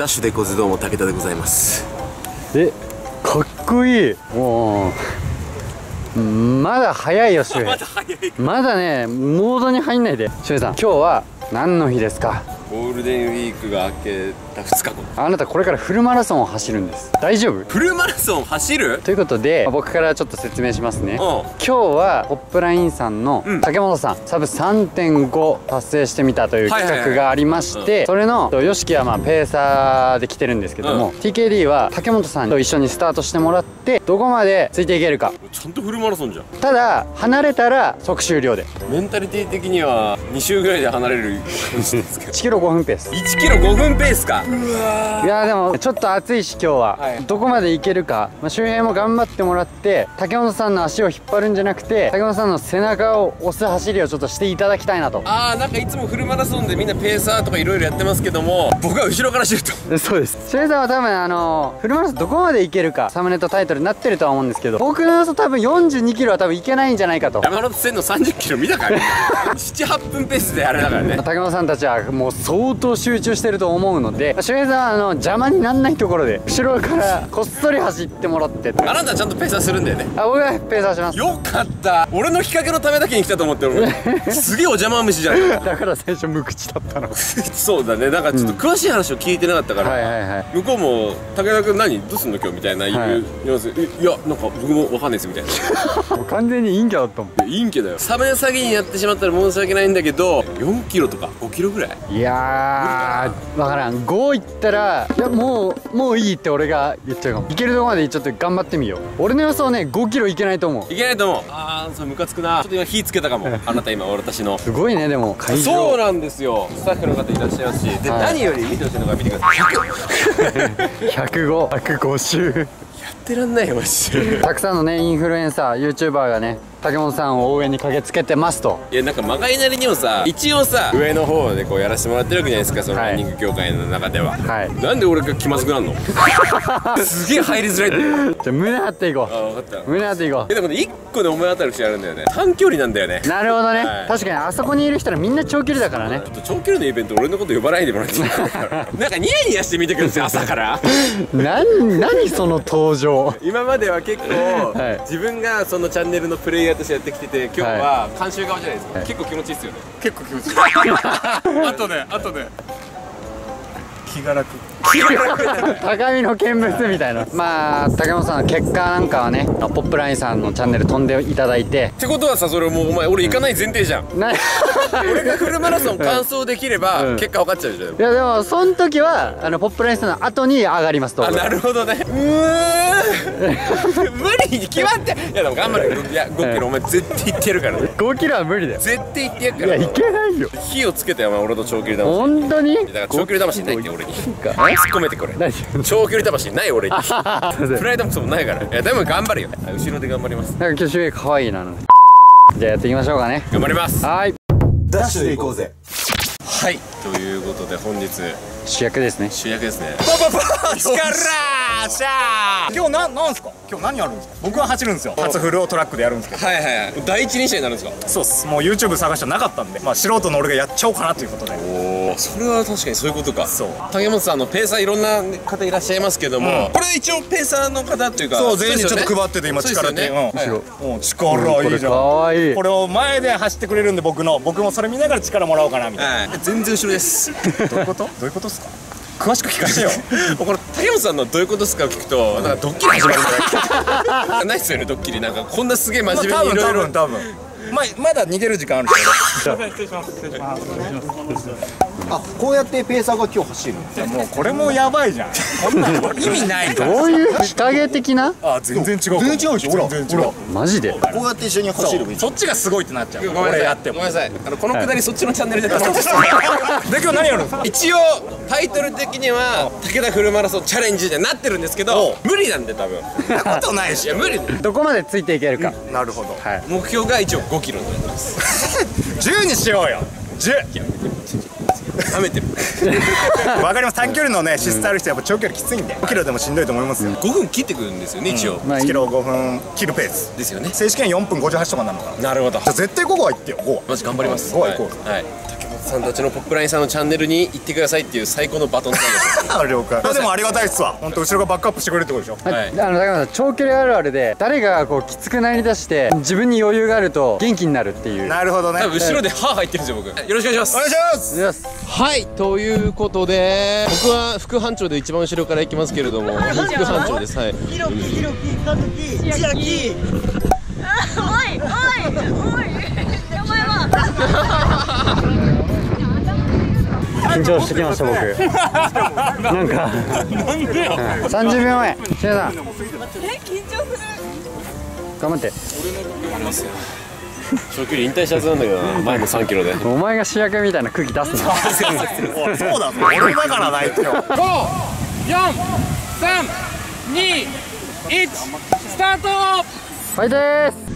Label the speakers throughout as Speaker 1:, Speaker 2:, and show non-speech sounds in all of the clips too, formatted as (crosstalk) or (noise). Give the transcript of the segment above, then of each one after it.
Speaker 1: ダッシュでこずどうも武田でございます。
Speaker 2: えかっこいい。もう。まだ早いよ (laughs) 周平。
Speaker 1: だ早い。
Speaker 2: まだねモードに入んないで周平さん。今日は何の日ですか？
Speaker 1: ゴールデンウィークが明けた2日後。
Speaker 2: あなたこれからフルマラソンを走るんです。大丈夫？
Speaker 1: フルマラソン走る？
Speaker 2: ということで僕からちょっと説明しますね。
Speaker 1: う。ん
Speaker 2: 今日はポップラインさんの
Speaker 1: うん。
Speaker 2: 竹本さんサブ3.5達成してみたという企画がありましてそれの YOSHIKI はまあペーサーで来てるんですけども、
Speaker 1: うん。
Speaker 2: TKD は竹本さんと一緒にスタートしてもらってどこまでついていけるか。
Speaker 1: ちゃんとフルマラソンじゃん。
Speaker 2: ただ離れたら即終了で。
Speaker 1: メンタリティ的には2週ぐらいで離れる感じですけど。(laughs)
Speaker 2: 1キロ5分ペース。
Speaker 1: 1キロ5分ペースか
Speaker 2: いやーでもちょっと暑いし今日は、
Speaker 1: はい。
Speaker 2: どこまで行けるか、まあ、周平も頑張ってもらって竹本さんの足を引っ張るんじゃなくて竹本さんの背中を押す走りをちょっとしていただきたいなと。
Speaker 1: あーなんかいつもフルマラソンでみんなペーサーとかいろいろやってますけども僕は後ろから走ると
Speaker 2: そうです。周平さんは多分あのフルマラソンどこまで行けるかサムネとタイトルになってるとは思うんですけど僕の予想多分42キロは多分行けないんじゃないかと。
Speaker 1: 山手線の30キロ見たから78分ペースであれだからね。
Speaker 2: 竹本さんたちはもう相当集中してると思うので周平さんはあの邪魔にならないところで後ろからこっそり走ってもらって。
Speaker 1: あなたはちゃんとペーサーするんだよね。
Speaker 2: あ僕がペーサーします。
Speaker 1: よかった。俺の日陰のためだけに来たと思って俺。(laughs) すげえお邪魔虫じゃん。
Speaker 2: だから最初無口だったの。(laughs)
Speaker 1: そうだね。なんかちょっと詳しい話を聞いてなかったから、
Speaker 2: はいはいはい。
Speaker 1: 向こうも「武田君何？どうすんの今日」みたいな言う、
Speaker 2: はい。
Speaker 1: いいやなんか僕もわかんないです」みたいな。
Speaker 2: も (laughs) う完全に陰キャだったもん。
Speaker 1: 陰キャだよ。サメ詐欺にやってしまったら申し訳ないんだけど4キロとか5キロぐらい？
Speaker 2: いやー分からん。5いったらいやもうもういいって俺が言っちゃうかも。いけるとこまでちょっと頑張ってみよう。俺の予想ね5キロいけないと思う。
Speaker 1: いけないと思う。ああそれムカつくな。ちょっと今火つけたかも。(laughs) あなた今私の。
Speaker 2: すごいねでも会場。
Speaker 1: そうなんですよ。スタッフの方いらっしゃいますし。で、
Speaker 2: はい。
Speaker 1: 何より見てほしいのが見てください。100
Speaker 2: 105105週
Speaker 1: やってらんないよマジで。
Speaker 2: たくさんのねインフルエンサー YouTuber がね竹本さんを応援に駆けつけてますと。
Speaker 1: いやなんかまがいなりにもさ一応さ上の方でこうやらせてもらってるわけじゃないですかその
Speaker 2: はい
Speaker 1: ランニング協会の中では、
Speaker 2: はい。
Speaker 1: なんで俺が気まずくなんの？(laughs) すげえ入りづらいんだよ
Speaker 2: じゃあ胸張っていこ
Speaker 1: あ分かった。
Speaker 2: う胸張っていこ
Speaker 1: えでもね1個で思い当たる節あるんだよね。短距離なんだよね。
Speaker 2: うなるほどね、
Speaker 1: はい。
Speaker 2: 確かにあそこにいる人らみんな長距離だからね。
Speaker 1: ちょっと長距離のイベント俺のこと呼ばないでもらっていいか？な (laughs) なんかニヤニヤして見てくるんですよ朝から。(laughs)
Speaker 2: 何何その登場
Speaker 1: 今までは結構、
Speaker 2: はい。
Speaker 1: 自分がそのチャンネルのプレイヤーとしてやってきてて今日は監修側じゃないですか、
Speaker 2: はい。
Speaker 1: 結構気持ちいいですよね。
Speaker 3: 結構気持ちいい。(laughs) あとねあとね。気が楽。
Speaker 2: 高みの見物みたいな。まあ竹本さんの結果なんかはねポップラインさんのチャンネル飛んでいただいて。
Speaker 1: ってことはさそれもうお前俺行かない前提じゃん。
Speaker 2: な (laughs)
Speaker 1: 俺がフルマラソン完走できれば
Speaker 2: うん。
Speaker 1: 結果分かっちゃうじゃん。
Speaker 2: いやでもその時はあのポップラインさんの後に上がりますと
Speaker 1: あなるほどね。うーん無理に決まっていやでも頑張るいや5キロお前絶対行ってるからね。
Speaker 2: 5キロは無理だよ。
Speaker 1: 絶対行ってやっから。
Speaker 2: いやいけないよ。
Speaker 1: 火をつけてお前俺の長距離魂。
Speaker 2: 本当に？
Speaker 1: だから長距離魂ないって俺に。突っ
Speaker 2: か
Speaker 1: 込めてこれ。
Speaker 2: 何
Speaker 1: 長距離魂ない俺に。(laughs) プライドもそうもないから。(laughs) いやでも頑張るよ。後ろで頑張ります。
Speaker 2: なんか今日周囲可愛いなじゃあやっていきましょうかね。
Speaker 1: 頑張ります。
Speaker 2: はい。
Speaker 4: ダッシュで行こうぜ。
Speaker 1: はい。ということで本日。
Speaker 2: 主役ですね。
Speaker 1: 主役ですね。
Speaker 3: パパパ力しゃー今日ななんすか？今日何やるんですか？僕は走るんですよ。初フルをトラックでやるんですけど。
Speaker 1: はいはいはい。第一人者になるんですか？
Speaker 3: そうっす。もう YouTube 探したらなかったんで。まあ素人の俺がやっちゃおうかなということで。
Speaker 1: おおそれは確かにそういうことか。
Speaker 3: そう。
Speaker 1: 竹本さんあのペーサーいろんな方いらっしゃいますけども、
Speaker 3: うん。
Speaker 1: これ一応ペーサーの方っていうか
Speaker 3: そう全員にちょっと配
Speaker 1: っ
Speaker 3: ってて今力
Speaker 1: よね。
Speaker 3: ってうん。
Speaker 1: はい。
Speaker 3: うん。力いいじゃん。
Speaker 2: 可愛い。
Speaker 3: これを前で走ってくれるんで僕の。僕もそれ見ながら力もらおうかなみたいな。
Speaker 1: はい。全然後ろです。(laughs)
Speaker 3: どういうこと？どういうことっすか？詳しく聞かせてよ (laughs)
Speaker 1: これ竹本さんのどういうことですかを聞くとなんかドッキリ始まるんじゃない (laughs) ないっすよねドッキリ。なんかこんなすげえ真面目
Speaker 3: 多分多
Speaker 1: にいろいろ
Speaker 3: 分多分。ままだ逃げる時間あるけど
Speaker 4: あこうやってペーサーが今日走る
Speaker 3: いやもうこれもやばいじゃん。こんなの意味ない
Speaker 2: どういう日陰的な？
Speaker 3: あ全然違う
Speaker 4: 全然違うでしょ？ほら
Speaker 3: 全然違う。
Speaker 2: マジで？
Speaker 4: こうやって一緒に走る
Speaker 3: そっちがすごいってなっちゃう。
Speaker 1: ごめんなさい。
Speaker 3: 俺やっても。
Speaker 1: ごめんなさい。あのこのくだりそっちのチャンネルでやってもらってい。いで
Speaker 3: 今日何やるんですか？
Speaker 1: 一応タイトル的には武田フルマラソンチャレンジになってるんですけど無理なんで多分。
Speaker 3: そんなことない
Speaker 1: い
Speaker 3: し
Speaker 1: や無理
Speaker 2: どこまでついていけるか、
Speaker 3: なるほど。
Speaker 2: はい。
Speaker 1: 目標が一応5キロになってます。(laughs)
Speaker 3: 10にしようよ。10
Speaker 1: 舐めてる。(laughs)
Speaker 3: わかります。短距離のね資質ある人やっぱ長距離きついんで5キロでもしんどいと思いますよ。
Speaker 1: 5分切ってくるんですよね一応。
Speaker 2: まあ
Speaker 3: 1キロ5分切るペース。
Speaker 1: ですよね。
Speaker 3: 正式には4分58とかなのかな。じ
Speaker 1: なるほど。
Speaker 3: ゃあ絶対午後は行ってよ午後。
Speaker 1: マジ頑張ります。
Speaker 3: 5は行こう。
Speaker 1: はい、はい。竹本さんたちのポップラインさんのチャンネルに行ってくださいっていう最高のバトンタイムです
Speaker 3: 了解。でもありがたいっすわ。本当後ろがバックアップしてくれるってことでしょ。
Speaker 2: あ
Speaker 1: はい。
Speaker 2: あの高山さん長距離あるあるで誰がこうきつくなりだして自分に余裕があると元気になるっていう。
Speaker 3: なるほどね。
Speaker 1: 多分後ろで歯入ってるんですよ僕。よろしくお願いします。
Speaker 3: お願いします。
Speaker 5: はいということで僕は副班長で一番後ろから行きますけれども副班長です。はい。
Speaker 6: おいおいおいやばいやばい
Speaker 2: 緊張してきました僕。なんか。30秒前。シェさん
Speaker 6: え緊張する。(laughs)
Speaker 2: 頑張って。
Speaker 5: 長距離引退したはずなんだけどな前の3キロで。
Speaker 2: お前が主役みたいな空気出すな
Speaker 3: そうだぞ俺だからないってよ。
Speaker 2: ファイトです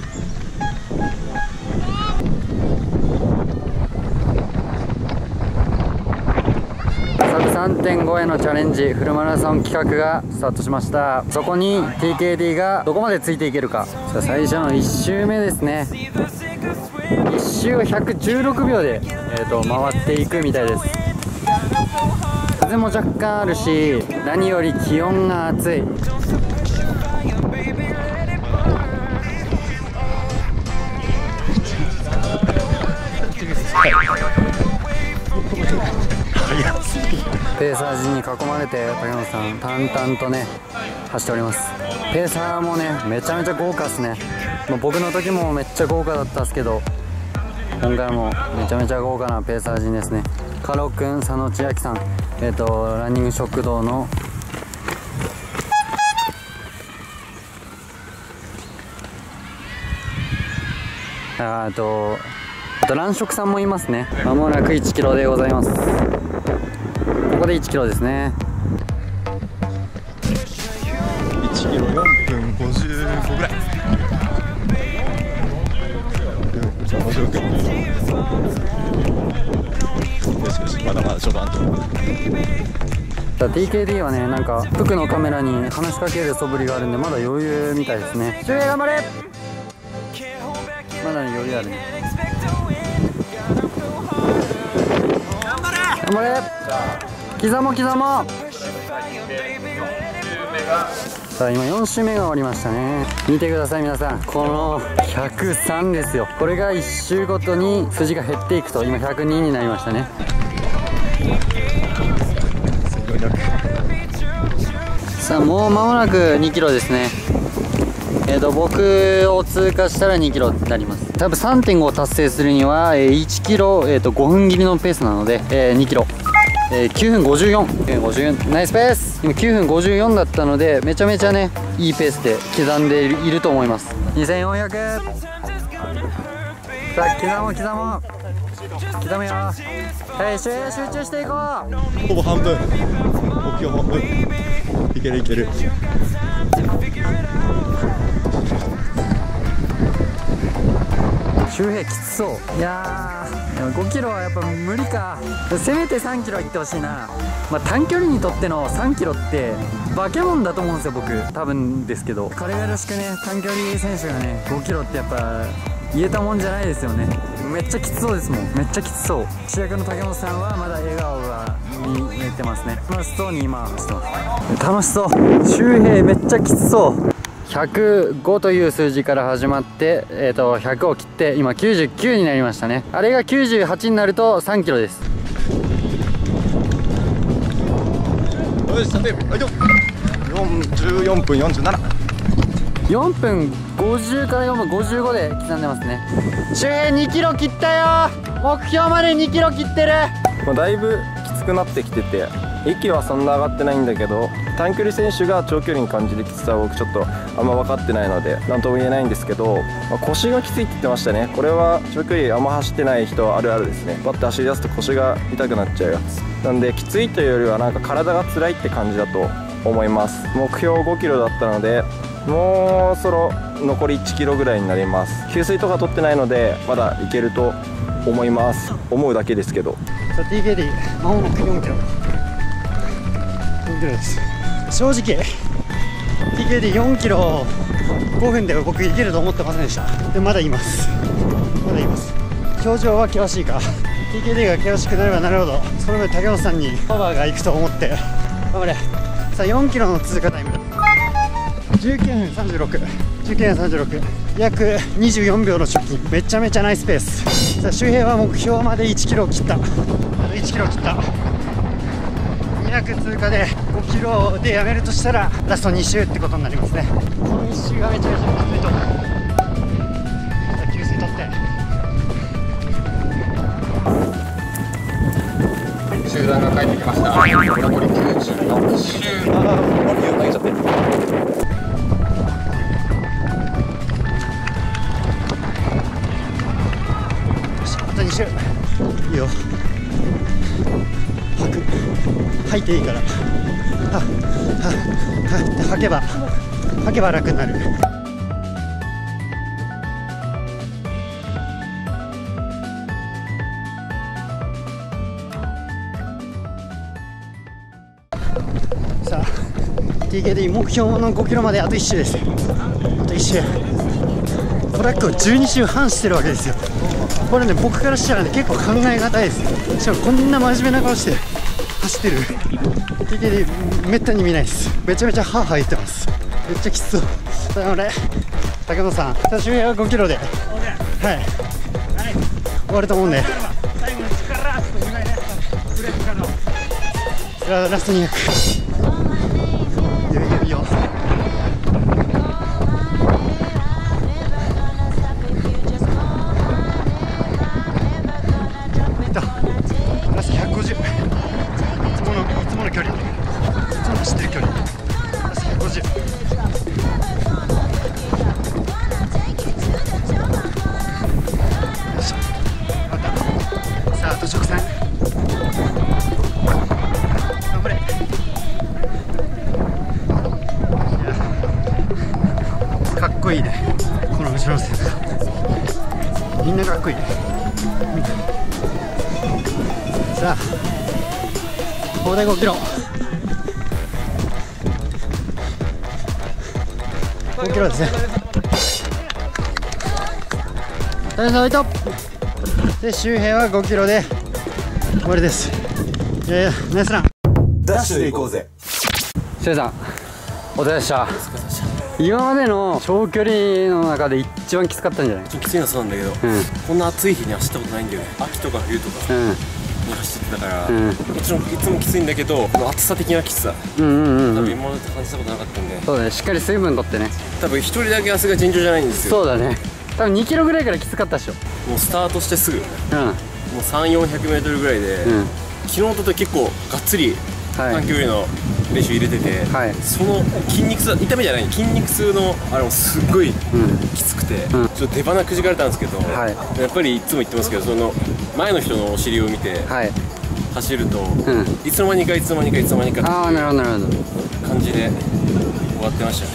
Speaker 2: 3.5へのチャレンジフルマラソン企画がスタートしました。そこに TKD がどこまでついていけるか。最初の1周目ですね。1周を116秒で、えー、と回っていくみたいです。風も若干あるし何より気温が暑い。(laughs) (laughs) ペーサー陣に囲まれて竹野さん淡々とね走っております。ペーサーもねめちゃめちゃ豪華っすね。もう僕の時もめっちゃ豪華だったっすけど今回もめちゃめちゃ豪華なペーサー陣ですね。カロくん佐野千秋さんえっ、とランニング食堂のあーあとあと卵食さんもいますね。まもなく1キロでございます。ここで1キロですね。
Speaker 3: 1キロ4分55ぐらい。まだまだ序盤と
Speaker 2: TKD はねなんか服のカメラに話しかける素振りがあるんでまだ余裕みたいですね。周平頑張れ。まだね余裕あるね。頑張れ刻もう刻もう。さあ今4周目が終わりましたね。見てください皆さん。この103ですよ。これが1周ごとに数字が減っていくと。今102になりましたね。さあもう間もなく2キロですね。えー、と僕を通過したら2キロになります。多分3.5を達成するには、えー1キロ、えー、と5分切りのペースなので、えー2キロ、えー9分54 9分54ナイスペース。今9分54だったのでめちゃめちゃねいいペースで刻んでいると思います。2400さあ刻もう刻もう。刻むよ。はい集集中していこう。
Speaker 3: ほぼ半分。目標半分。いけるいける。
Speaker 2: 周平きつそう。いや5キロはやっぱ無理か。せめて3キロはいってほしいな、まあ、短距離にとっての3キロって化け物だと思うんですよ僕。多分ですけど。彼らしくね短距離選手がね5キロってやっぱ言えたもんじゃないですよね。めっちゃきつそうですもん。めっちゃきつそう。主役の竹本さんはまだ笑顔が見えてますね。楽しそうに今走ってます。楽しそう。周平めっちゃきつそう105という数字から始まって、えー、と100を切って今99になりましたね。あれが98になると3キロです。
Speaker 3: よしさてはいよ44分47
Speaker 2: 4分50から4分55で刻んでますね。周平2キロ切ったよ。目標まで2キロ切ってる。
Speaker 7: まあ、だいぶきつくなってきてて息はそんな上がってないんだけど短距離選手が長距離に感じるきつさを僕ちょっとあんま分かってないので何とも言えないんですけど、まあ腰がきついって言ってましたね。これは長距離あんま走ってない人あるあるですね。バッて走り出すと腰が痛くなっちゃうやつなんできついというよりはなんか体が辛いって感じだと思います。目標5キロだったのでもうそろ残り1キロぐらいになります。給水とか取ってないのでまだいけると思います。思うだけですけど。
Speaker 2: さあ TKD まもなく4キロ。4キロです正直 TKD4 キロ5分で僕いけると思ってませんでしたでまだいますまだいます表情は険しいか TKD が険しくなればなるほどその分竹本さんにパワーがいくと思って
Speaker 8: 頑張れさあ4キロの通過タイム19分36 19分36約24秒の直近めちゃめちゃナイスペースさあ周平は目標まで1キロ切ったあと1キロ切った200通過で5キロでやめるとしたらラスト2周ってことになりますね。この1周がめちゃめちゃきついと。思うさあ給水取って。
Speaker 9: 集団が帰ってきました。残り96周。
Speaker 8: よしあと2周。いいよ吐く吐いていいから。はははっ吐けば吐けば楽になる。さあ TKD 目標の5キロまであと1周です。あと1周。トラックを12周半してるわけですよ。これね僕からしたらね結構考えがたいです。よしかもこんな真面目な顔して走ってる。TKD めったに見ないです。めちゃめちゃハーハー言ってます。めっちゃきつそう。さあ俺竹野さん久しぶりは5キロで。はい。終わると思うんで。さあラスト200みんなかっこいいね。さあここで5キロ5キロですね。大変さんで周平は5キロで終わりです。いやいやナイスラン
Speaker 4: ダッシュで行こうぜ。
Speaker 8: 周平さんお疲れ様でした今までの長距離の中で一番きつかったんじゃない？
Speaker 1: きついのはそうなんだけど、こんな暑い日に走ったことないんだよね。秋とか冬とか
Speaker 8: うん。
Speaker 1: に走ってたから、
Speaker 8: ん。
Speaker 1: もちろんいつもきついんだけどこの暑さ的なきつさ。
Speaker 8: うんうんうん
Speaker 1: 今まで感じたことなかったんで。
Speaker 8: そうだね。しっかり水分取ってね。
Speaker 1: 多分一人だけ汗が尋常じゃないんですよ。
Speaker 8: そうだね。多分2キロぐらいからきつかったでしょ。
Speaker 1: もうスタートしてすぐも
Speaker 8: うん。
Speaker 1: う3400メートルぐらいで、
Speaker 8: うん。
Speaker 1: 昨日とと結構がっつり
Speaker 8: はい
Speaker 1: 短距離の練習入れてて、
Speaker 8: はい。
Speaker 1: その筋肉痛痛みじゃない筋肉痛のあれもすっごいきつくて、ちょっと出鼻くじかれたんですけど、
Speaker 8: はい。
Speaker 1: やっぱりいつも言ってますけどその前の人のお尻を見て
Speaker 8: はい。
Speaker 1: 走ると、
Speaker 8: ん。
Speaker 1: いつの間にかいつの間にかいつの間にか
Speaker 8: ああなるほどなるほど。
Speaker 1: 感じで終わってましたね。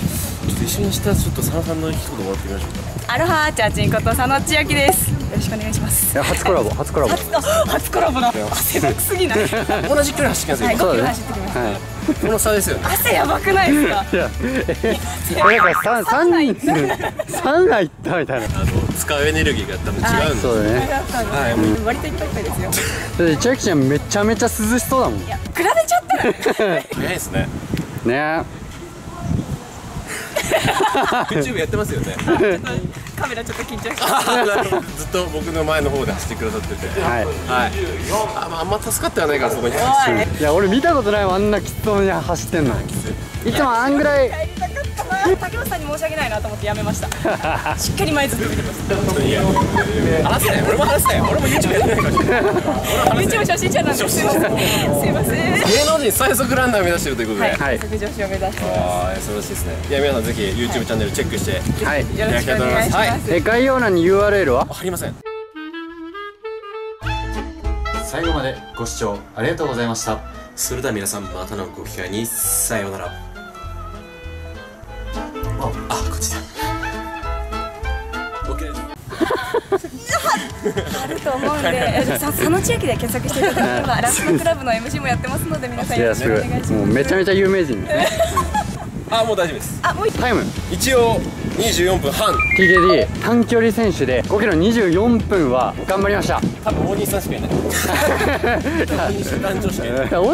Speaker 1: ちょっと一緒にしたらちょっと佐野さんの一言もらってみましょうか
Speaker 6: アロハチャチンこと佐野千秋です。よろしくお願いします。
Speaker 8: 初コラボ初コラボ
Speaker 6: 初コラボだ。汗だくすぎない。はい、
Speaker 1: 同じ距離走ってきますよ、
Speaker 6: 5キロ走ってきました。
Speaker 8: はい
Speaker 1: この差ですよね
Speaker 6: 汗やばくないですか？
Speaker 8: いやええなんか三三人三がいったみたいな
Speaker 1: あの使うエネルギーが多分違うんで
Speaker 8: そうだね
Speaker 1: はい、
Speaker 6: 割といっぱいいっぱいですよ。
Speaker 8: で千秋ちゃんめちゃめちゃ涼しそうだもん
Speaker 6: いや比べちゃったら。
Speaker 1: 早いですね
Speaker 8: ね
Speaker 1: YouTube やってますよね。
Speaker 6: カメラちょっと緊張して。
Speaker 1: ずっと僕の前の方で走ってくださってて。
Speaker 8: はい。
Speaker 1: はい。あ,、まあ、あんま助かってはないからそこに。
Speaker 6: おい。
Speaker 8: いや俺見たことないもんあんなきつそうに走ってんのいつもあんぐらい。
Speaker 6: 竹本さんに申し訳ないなと思ってやめました。(laughs) しっかり前ずっと見てます。
Speaker 1: 話せない俺も話せない俺も YouTube やってないから
Speaker 6: YouTube 初心者なんです。すいません。すいません。
Speaker 1: 芸能人最速ランナーを目指してるということで、
Speaker 6: はい。
Speaker 8: はい
Speaker 6: 速女子を目指してま
Speaker 1: ああ素晴らしいですねいや皆さんぜひ YouTube チャンネルチェックして
Speaker 8: はい
Speaker 6: す。よろしくお願いします。
Speaker 8: え概要欄に URL は？
Speaker 1: ありません
Speaker 8: 最後までご視聴ありがとうございました
Speaker 1: それでは皆さんまたのご機会にさようならあ
Speaker 6: ると思うんで、えさ佐野千秋で検索していただければ、ラストクラブの MC もやってますので、皆さんよろしくお願いします。
Speaker 8: もうめちゃめちゃ有名人。ですね
Speaker 1: あもう大丈夫です。
Speaker 6: あ、もう一
Speaker 8: タイム。
Speaker 1: 一応24分半。
Speaker 2: TKD 短距離選手で5キロ24分は頑張りました。
Speaker 1: 多分大西さんしかいない。大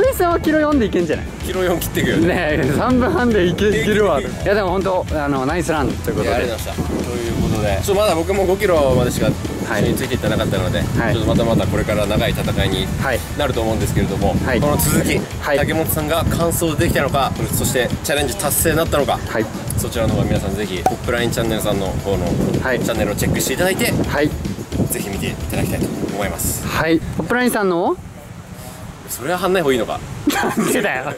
Speaker 1: 西
Speaker 2: さん (laughs) はキロ4でいけんじゃない？
Speaker 1: キロ4切っていくよね。
Speaker 2: ねえ3分半でいけるわ。(laughs) いやでも本当あのナイスランということ
Speaker 1: いやあり
Speaker 2: で
Speaker 1: がとうございました。ということで。ちょっとまだ僕も5キロまでしか
Speaker 2: はい
Speaker 1: 一緒についていってなかったので、
Speaker 2: はい。
Speaker 1: ちょっとまたまたこれから長い戦いに
Speaker 2: はい。
Speaker 1: なると思うんですけれども、
Speaker 2: はい。
Speaker 1: この続き、
Speaker 2: はい。
Speaker 1: 竹本さんが完走できたのかそしてチャレンジ達成になったのか、
Speaker 2: はい。
Speaker 1: そちらの方は皆さんぜひポップラインチャンネルさんの方の
Speaker 2: はい。
Speaker 1: チャンネルをチェックしていただいて、
Speaker 2: はい。
Speaker 1: ぜひ見ていただきたいと思います。
Speaker 2: はい。ポップラインさんの
Speaker 1: それは貼んない方がいいのか。
Speaker 2: なんでだよ